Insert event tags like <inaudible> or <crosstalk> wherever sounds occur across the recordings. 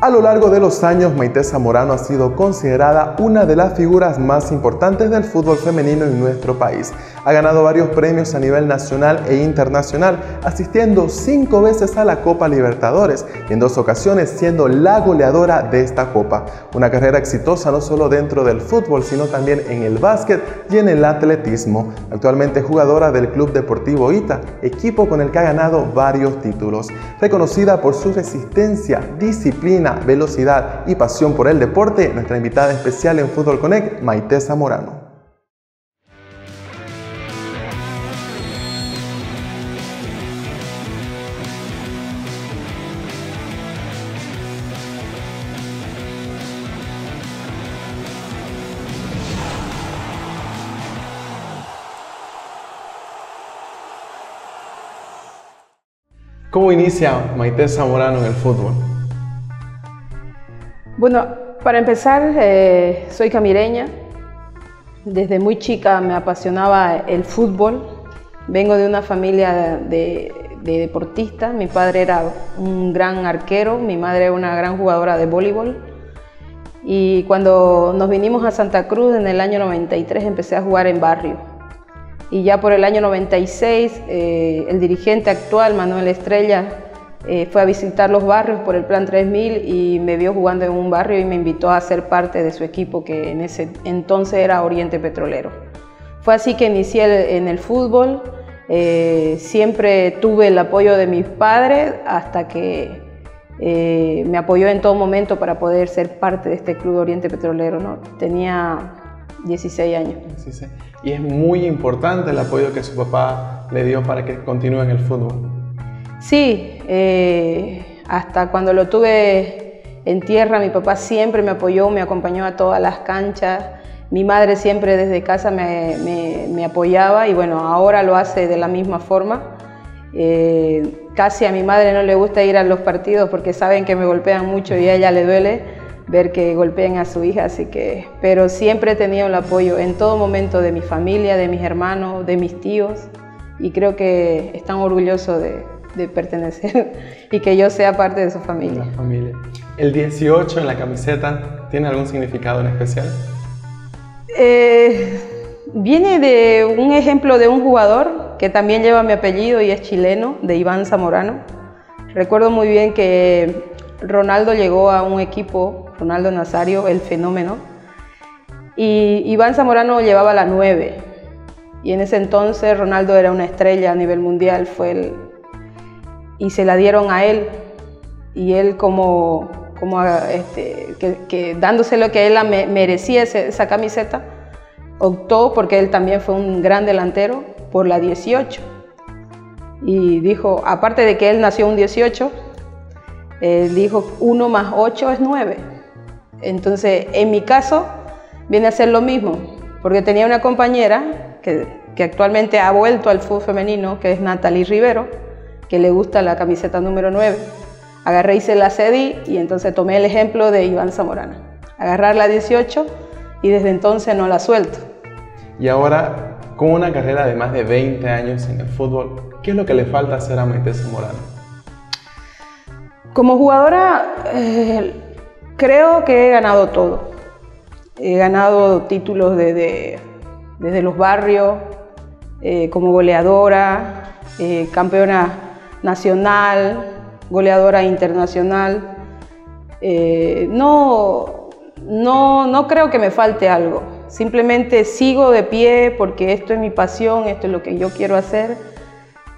A lo largo de los años, Maite Zamorano ha sido considerada una de las figuras más importantes del fútbol femenino en nuestro país. Ha ganado varios premios a nivel nacional e internacional, asistiendo cinco veces a la Copa Libertadores y en dos ocasiones siendo la goleadora de esta copa. Una carrera exitosa no solo dentro del fútbol, sino también en el básquet y en el atletismo. Actualmente jugadora del Club Deportivo ITA, equipo con el que ha ganado varios títulos. Reconocida por su resistencia, disciplina, velocidad y pasión por el deporte, nuestra invitada especial en Fútbol Connect, Maite Zamorano. ¿Cómo inicia Maite Zamorano en el fútbol? Bueno, para empezar, eh, soy camireña. Desde muy chica me apasionaba el fútbol. Vengo de una familia de, deportistas. Mi padre era un gran arquero, mi madre era una gran jugadora de voleibol. Y cuando nos vinimos a Santa Cruz en el año 93 empecé a jugar en barrio. Y ya por el año 96 eh, el dirigente actual, Manuel Estrella, eh, fue a visitar los barrios por el Plan 3000 y me vio jugando en un barrio y me invitó a ser parte de su equipo que en ese entonces era Oriente Petrolero. Fue así que inicié en el fútbol, eh, siempre tuve el apoyo de mis padres hasta que eh, me apoyó en todo momento para poder ser parte de este club Oriente Petrolero. ¿no? Tenía 16 años. Y es muy importante el apoyo que su papá le dio para que continúe en el fútbol. Sí, eh, hasta cuando lo tuve en tierra, mi papá siempre me apoyó, me acompañó a todas las canchas. Mi madre siempre desde casa me, apoyaba y bueno, ahora lo hace de la misma forma. Eh, casi a mi madre no le gusta ir a los partidos porque saben que me golpean mucho y a ella le duele ver que golpeen a su hija, así que, pero siempre he tenido el apoyo en todo momento de mi familia, de mis hermanos, de mis tíos y creo que están orgullosos de, de pertenecer <laughs> y que yo sea parte de su familia. familia. ¿El 18 en la camiseta tiene algún significado en especial? Eh, viene de un ejemplo de un jugador que también lleva mi apellido y es chileno, de Iván Zamorano. Recuerdo muy bien que Ronaldo llegó a un equipo, Ronaldo Nazario, el fenómeno, y Iván Zamorano llevaba la 9. Y en ese entonces Ronaldo era una estrella a nivel mundial, fue el, y se la dieron a él. Y él como, como este, que, dándose lo que él merecía esa camiseta, optó, porque él también fue un gran delantero, por la 18. Y dijo, aparte de que él nació un 18, él dijo 1 más 8 es 9. Entonces, en mi caso, viene a ser lo mismo, porque tenía una compañera que, que actualmente ha vuelto al fútbol femenino, que es Natalie Rivero, que le gusta la camiseta número 9. Agarré y se la cedí y entonces tomé el ejemplo de Iván Zamorana. Agarrar la 18 y desde entonces no la suelto. Y ahora, con una carrera de más de 20 años en el fútbol, ¿qué es lo que le falta hacer a Maite Zamorano? Como jugadora, eh, creo que he ganado todo. He ganado títulos desde, desde los barrios, eh, como goleadora, eh, campeona nacional, goleadora internacional. Eh, no, no, no creo que me falte algo. Simplemente sigo de pie porque esto es mi pasión, esto es lo que yo quiero hacer.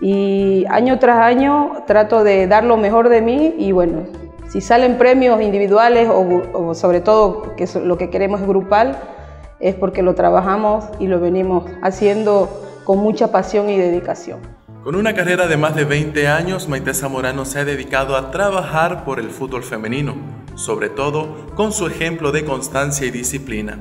Y año tras año trato de dar lo mejor de mí y bueno, si salen premios individuales o, sobre todo que lo que queremos es grupal, es porque lo trabajamos y lo venimos haciendo con mucha pasión y dedicación. Con una carrera de más de 20 años, Maite Zamorano se ha dedicado a trabajar por el fútbol femenino, sobre todo con su ejemplo de constancia y disciplina.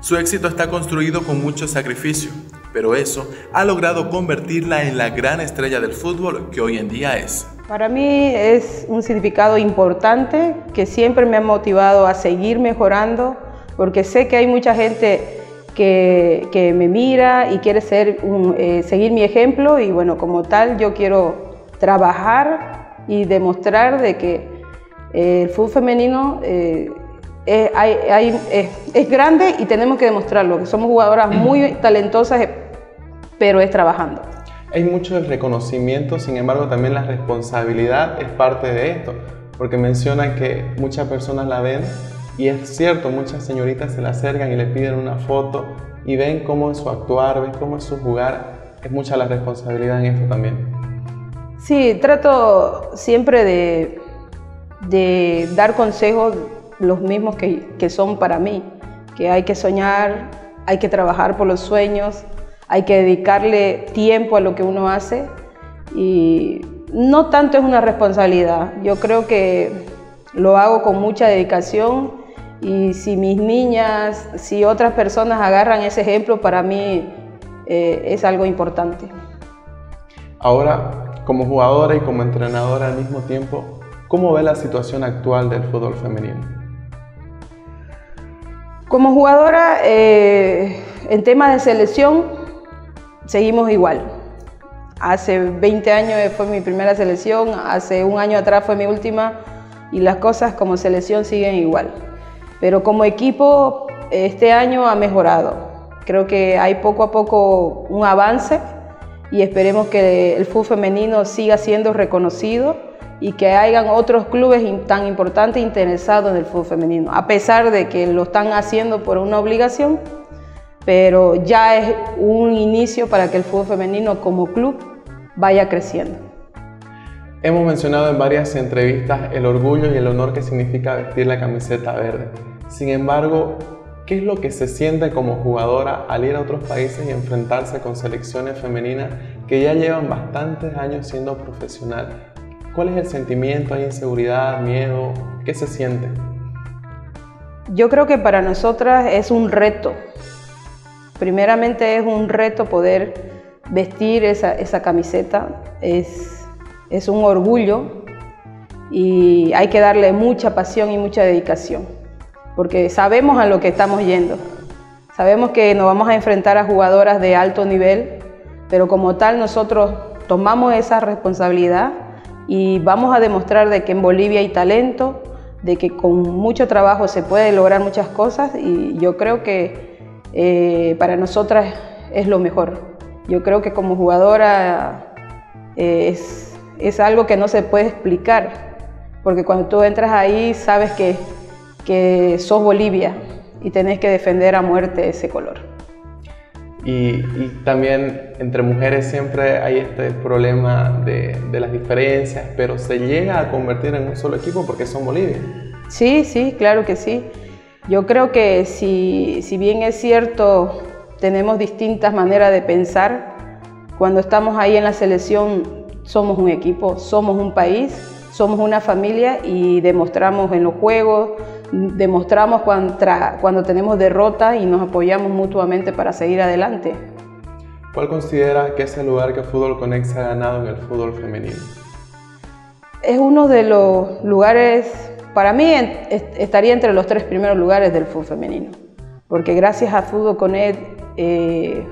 Su éxito está construido con mucho sacrificio, pero eso ha logrado convertirla en la gran estrella del fútbol que hoy en día es. Para mí es un significado importante que siempre me ha motivado a seguir mejorando, porque sé que hay mucha gente que, me mira y quiere ser eh, seguir mi ejemplo y bueno, como tal yo quiero trabajar y demostrar de que el fútbol femenino es, es grande y tenemos que demostrarlo, que somos jugadoras muy talentosas, pero es trabajando. Hay mucho el reconocimiento, sin embargo también la responsabilidad es parte de esto, porque mencionan que muchas personas la ven y es cierto, muchas señoritas se le acercan y le piden una foto y ven cómo es su actuar, ven cómo es su jugar. Es mucha la responsabilidad en esto también. Sí, trato siempre de, de dar consejos los mismos que, que son para mí, que hay que soñar, hay que trabajar por los sueños, hay que dedicarle tiempo a lo que uno hace y no tanto es una responsabilidad, yo creo que lo hago con mucha dedicación y si mis niñas, si otras personas agarran ese ejemplo, para mí eh, es algo importante. Ahora, como jugadora y como entrenadora al mismo tiempo, ¿cómo ve la situación actual del fútbol femenino? Como jugadora, eh, en temas de selección, seguimos igual. Hace 20 años fue mi primera selección, hace un año atrás fue mi última y las cosas como selección siguen igual. Pero como equipo, este año ha mejorado. Creo que hay poco a poco un avance y esperemos que el fútbol femenino siga siendo reconocido y que hayan otros clubes tan importantes interesados en el fútbol femenino, a pesar de que lo están haciendo por una obligación, pero ya es un inicio para que el fútbol femenino como club vaya creciendo. Hemos mencionado en varias entrevistas el orgullo y el honor que significa vestir la camiseta verde. Sin embargo, ¿qué es lo que se siente como jugadora al ir a otros países y enfrentarse con selecciones femeninas que ya llevan bastantes años siendo profesional? ¿Cuál es el sentimiento? ¿Hay inseguridad, miedo? ¿Qué se siente? Yo creo que para nosotras es un reto. Primeramente es un reto poder vestir esa, esa camiseta. Es es un orgullo y hay que darle mucha pasión y mucha dedicación, porque sabemos a lo que estamos yendo. Sabemos que nos vamos a enfrentar a jugadoras de alto nivel, pero como tal nosotros tomamos esa responsabilidad y vamos a demostrar de que en Bolivia hay talento, de que con mucho trabajo se puede lograr muchas cosas y yo creo que eh, para nosotras es lo mejor. Yo creo que como jugadora eh, es es algo que no se puede explicar, porque cuando tú entras ahí sabes que, que sos Bolivia y tenés que defender a muerte ese color. Y, también entre mujeres siempre hay este problema de, de, las diferencias, pero se llega a convertir en un solo equipo porque son Bolivia. Sí, sí, claro que sí. Yo creo que si, si bien es cierto, tenemos distintas maneras de pensar, cuando estamos ahí en la selección somos un equipo, somos un país, somos una familia y demostramos en los juegos, demostramos cuando, tenemos derrota y nos apoyamos mutuamente para seguir adelante. ¿Cuál considera que es el lugar que Fútbol Conex ha ganado en el fútbol femenino? Es uno de los lugares, para mí estaría entre los tres primeros lugares del fútbol femenino, porque gracias a Fútbol Conex eh,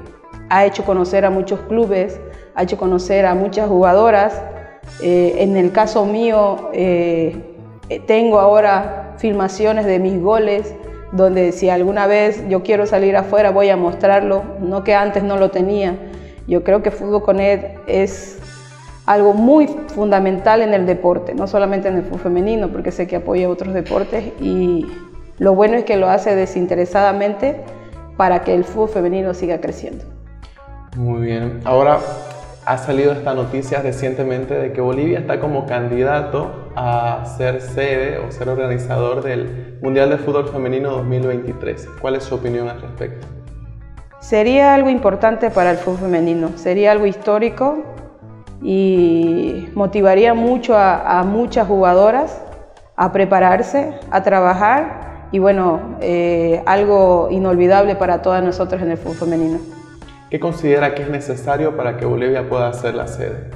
ha hecho conocer a muchos clubes, ha hecho conocer a muchas jugadoras. Eh, en el caso mío, eh, tengo ahora filmaciones de mis goles, donde si alguna vez yo quiero salir afuera voy a mostrarlo, no que antes no lo tenía. Yo creo que Fútbol con Ed es algo muy fundamental en el deporte, no solamente en el fútbol femenino, porque sé que apoya otros deportes y lo bueno es que lo hace desinteresadamente para que el fútbol femenino siga creciendo. Muy bien. Ahora, ha salido esta noticia recientemente de que Bolivia está como candidato a ser sede o ser organizador del Mundial de Fútbol Femenino 2023. ¿Cuál es su opinión al respecto? Sería algo importante para el fútbol femenino, sería algo histórico y motivaría mucho a, muchas jugadoras a prepararse, a trabajar y bueno, eh, algo inolvidable para todas nosotras en el fútbol femenino. ¿Qué considera que es necesario para que Bolivia pueda ser la sede?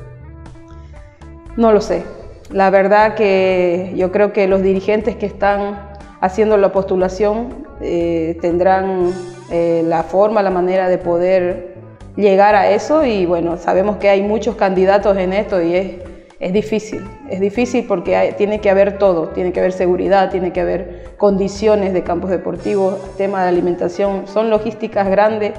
No lo sé. La verdad que yo creo que los dirigentes que están haciendo la postulación eh, tendrán eh, la forma, la manera de poder llegar a eso y bueno, sabemos que hay muchos candidatos en esto y es, es difícil. Es difícil porque tiene que haber todo, tiene que haber seguridad, tiene que haber condiciones de campos deportivos, tema de alimentación. Son logísticas grandes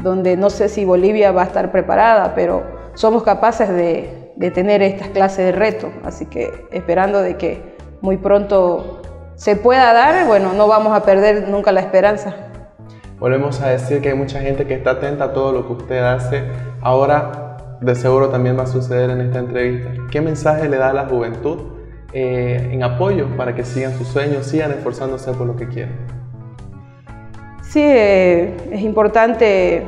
donde no sé si Bolivia va a estar preparada, pero somos capaces de, de tener estas clases de reto. Así que esperando de que muy pronto se pueda dar, bueno, no vamos a perder nunca la esperanza. Volvemos a decir que hay mucha gente que está atenta a todo lo que usted hace. Ahora, de seguro también va a suceder en esta entrevista. ¿Qué mensaje le da a la juventud eh, en apoyo para que sigan sus sueños, sigan esforzándose por lo que quieren? Sí, eh, es importante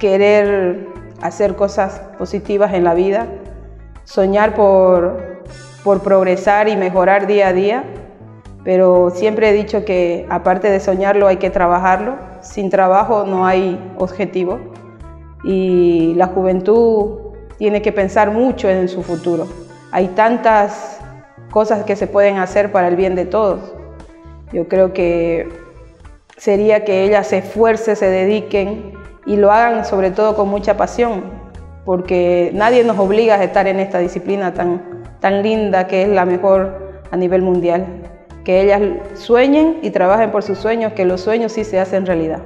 querer hacer cosas positivas en la vida, soñar por, por progresar y mejorar día a día pero siempre he dicho que aparte de soñarlo hay que trabajarlo. Sin trabajo no hay objetivo y la juventud tiene que pensar mucho en su futuro. Hay tantas cosas que se pueden hacer para el bien de todos. Yo creo que sería que ellas se esfuercen, se dediquen y lo hagan sobre todo con mucha pasión, porque nadie nos obliga a estar en esta disciplina tan, tan linda que es la mejor a nivel mundial que ellas sueñen y trabajen por sus sueños, que los sueños sí se hacen realidad.